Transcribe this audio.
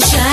sunshine.